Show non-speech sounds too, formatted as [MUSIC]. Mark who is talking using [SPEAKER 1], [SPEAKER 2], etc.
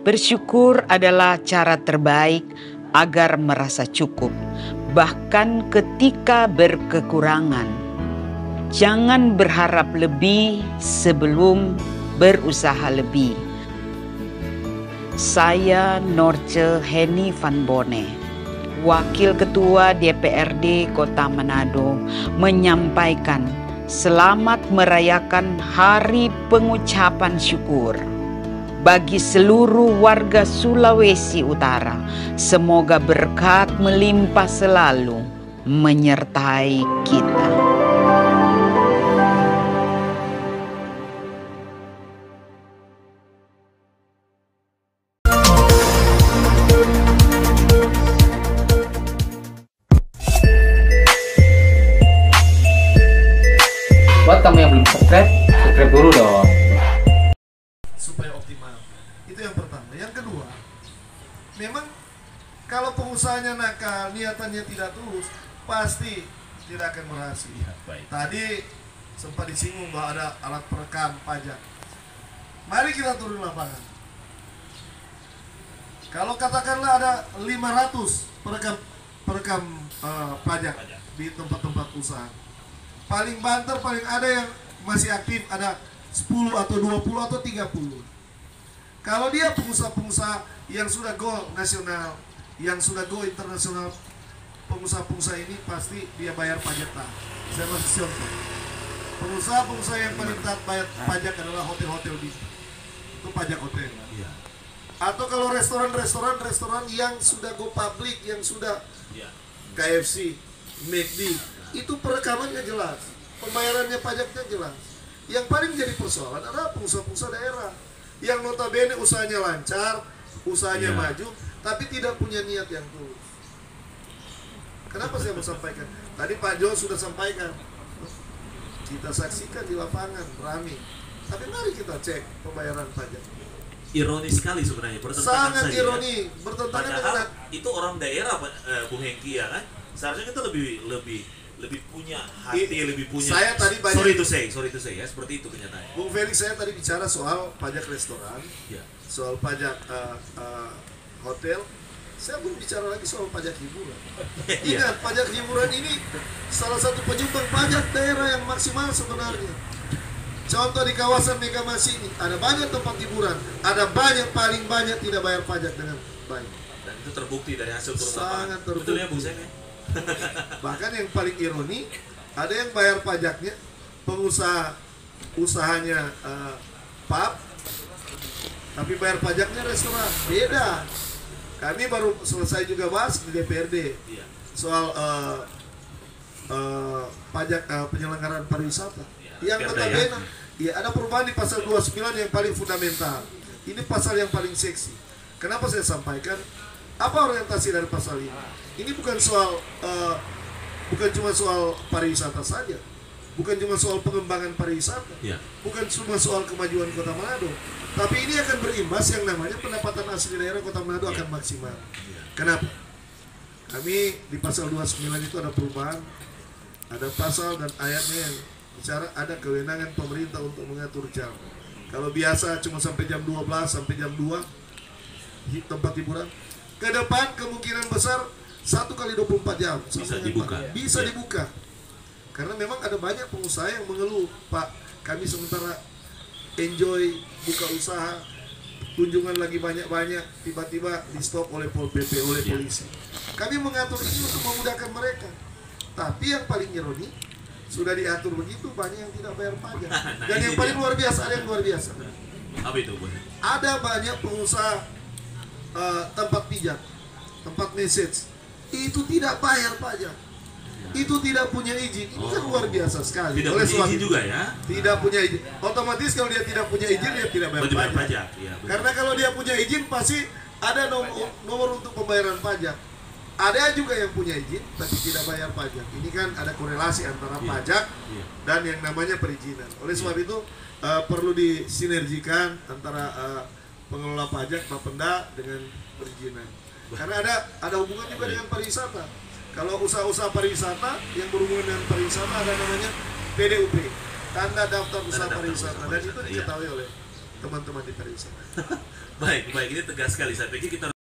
[SPEAKER 1] Bersyukur adalah cara terbaik agar merasa cukup, bahkan ketika berkekurangan. Jangan berharap lebih sebelum berusaha lebih. Saya Norce Henny Van Bone, Wakil Ketua DPRD Kota Manado, menyampaikan selamat merayakan Hari Pengucapan Syukur bagi seluruh warga Sulawesi Utara. Semoga berkat melimpah selalu menyertai kita.
[SPEAKER 2] Buat kamu yang belum subscribe, subscribe dulu dong.
[SPEAKER 3] Kalau pengusahanya nakal, niatannya tidak tulus, pasti tidak akan berhasil.
[SPEAKER 2] baik.
[SPEAKER 3] Tadi sempat disinggung bahwa ada alat perekam pajak. Mari kita turun lapangan. Kalau katakanlah ada 500 perekam perekam eh, pajak di tempat-tempat usaha. Paling banter paling ada yang masih aktif ada 10 atau 20 atau 30. Kalau dia pengusaha-pengusaha yang sudah go nasional, yang sudah go internasional, pengusaha-pengusaha ini pasti dia bayar pajak tak. Saya masih contoh. Pengusaha-pengusaha yang paling taat bayar pajak adalah hotel-hotel di itu pajak hotel. Atau kalau restoran-restoran restoran yang sudah go public, yang sudah KFC, McD, itu perekamannya jelas, pembayarannya pajaknya jelas. Yang paling jadi persoalan adalah pengusaha-pengusaha daerah yang notabene usahanya lancar, usahanya
[SPEAKER 2] Iya.
[SPEAKER 3] maju, tapi tidak punya niat yang tulus. Kenapa saya mau sampaikan? Tadi Pak Jo sudah sampaikan. Kita saksikan di lapangan, rame. Tapi mari kita cek pembayaran pajak.
[SPEAKER 4] ironis sekali sebenarnya bertentangan
[SPEAKER 3] Sangat
[SPEAKER 4] saja,
[SPEAKER 3] ironi, bertentangan dengan
[SPEAKER 4] itu orang daerah eh, Bung Hengki ya kan seharusnya kita lebih lebih lebih punya hati
[SPEAKER 3] I-
[SPEAKER 4] lebih punya
[SPEAKER 3] saya tadi banyak-
[SPEAKER 4] sorry to say sorry to say ya seperti itu kenyataannya
[SPEAKER 3] Bung Felix saya tadi bicara soal pajak restoran,
[SPEAKER 4] ya
[SPEAKER 3] soal pajak eh, eh, hotel. Saya belum bicara lagi soal pajak hiburan. [LAUGHS]
[SPEAKER 4] Iya.
[SPEAKER 3] Ingat, pajak hiburan ini salah satu penyumbang pajak daerah yang maksimal sebenarnya. Contoh di kawasan Megamasi ini, ada banyak tempat hiburan, ada banyak paling banyak tidak bayar pajak dengan baik.
[SPEAKER 4] dan itu terbukti dari hasil turun
[SPEAKER 3] Sangat
[SPEAKER 4] lapangan
[SPEAKER 3] terbukti.
[SPEAKER 4] betul ya Bung Sen ya?
[SPEAKER 3] Bahkan yang paling ironi, ada yang bayar pajaknya pengusaha usahanya eh, pub, tapi bayar pajaknya restoran. Beda. Kami baru selesai juga bahas di DPRD
[SPEAKER 4] iya
[SPEAKER 3] soal eh, eh, pajak eh, penyelenggaraan pariwisata.
[SPEAKER 4] Ya,
[SPEAKER 3] yang
[SPEAKER 4] ya.
[SPEAKER 3] notabene, ya ada perubahan di pasal 29 yang paling fundamental. Ini pasal yang paling seksi. Kenapa saya sampaikan? Apa orientasi dari pasal ini? Ini bukan soal eh, bukan cuma soal pariwisata saja. Bukan cuma soal pengembangan pariwisata.
[SPEAKER 4] iya
[SPEAKER 3] Bukan cuma soal kemajuan Kota Manado. Tapi ini akan berimbas yang namanya pendapatan asli daerah Kota Manado akan maksimal. Kenapa? Kami di pasal 29 itu ada perubahan, ada pasal dan ayatnya yang bicara ada kewenangan pemerintah untuk mengatur jam. Kalau biasa cuma sampai jam 12 sampai jam 2 hi- tempat hiburan. Ke depan kemungkinan besar satu kali 24 jam
[SPEAKER 4] Bisa dibuka.
[SPEAKER 3] pagi. Bisa
[SPEAKER 4] Iya.
[SPEAKER 3] dibuka. Karena memang ada banyak pengusaha yang mengeluh, Pak, kami sementara enjoy buka usaha, kunjungan lagi banyak-banyak, tiba-tiba di stop oleh Pol PP, oleh
[SPEAKER 4] Iya.
[SPEAKER 3] polisi. Kami mengatur ini untuk memudahkan mereka. Tapi yang paling ironi, sudah diatur begitu banyak yang tidak bayar pajak. [LAUGHS]
[SPEAKER 4] Nah,
[SPEAKER 3] Dan yang paling
[SPEAKER 4] dia.
[SPEAKER 3] luar biasa, ada yang luar biasa.
[SPEAKER 4] apa itu
[SPEAKER 3] Ada banyak pengusaha eh, tempat pijat, tempat message, itu tidak bayar pajak. Itu tidak punya izin. Ini kan
[SPEAKER 4] Oh.
[SPEAKER 3] luar biasa sekali.
[SPEAKER 4] tidak
[SPEAKER 3] Oleh
[SPEAKER 4] punya
[SPEAKER 3] sebab
[SPEAKER 4] izin juga ya
[SPEAKER 3] Tidak punya izin. Otomatis kalau dia tidak punya izin, dia tidak bayar
[SPEAKER 4] bayar
[SPEAKER 3] pajak.
[SPEAKER 4] pajak iya betul.
[SPEAKER 3] Karena kalau dia punya izin pasti ada nomor, nomor untuk pembayaran pajak. Ada juga yang punya izin tapi tidak bayar pajak. Ini kan ada korelasi antara
[SPEAKER 4] Iya.
[SPEAKER 3] pajak
[SPEAKER 4] Iya.
[SPEAKER 3] dan yang namanya perizinan. Oleh sebab itu eh, perlu disinergikan antara eh, pengelola pajak Bapenda dengan perizinan. Karena ada ada hubungan juga dengan pariwisata. Kalau usaha-usaha pariwisata yang berhubungan dengan pariwisata ada namanya PDUP, tanda daftar usaha
[SPEAKER 4] daftar
[SPEAKER 3] pariwisata dan itu
[SPEAKER 4] pariwisata, iya.
[SPEAKER 3] diketahui oleh teman-teman di pariwisata. [LAUGHS]
[SPEAKER 4] Baik, baik ini tegas sekali. Saya pikir kita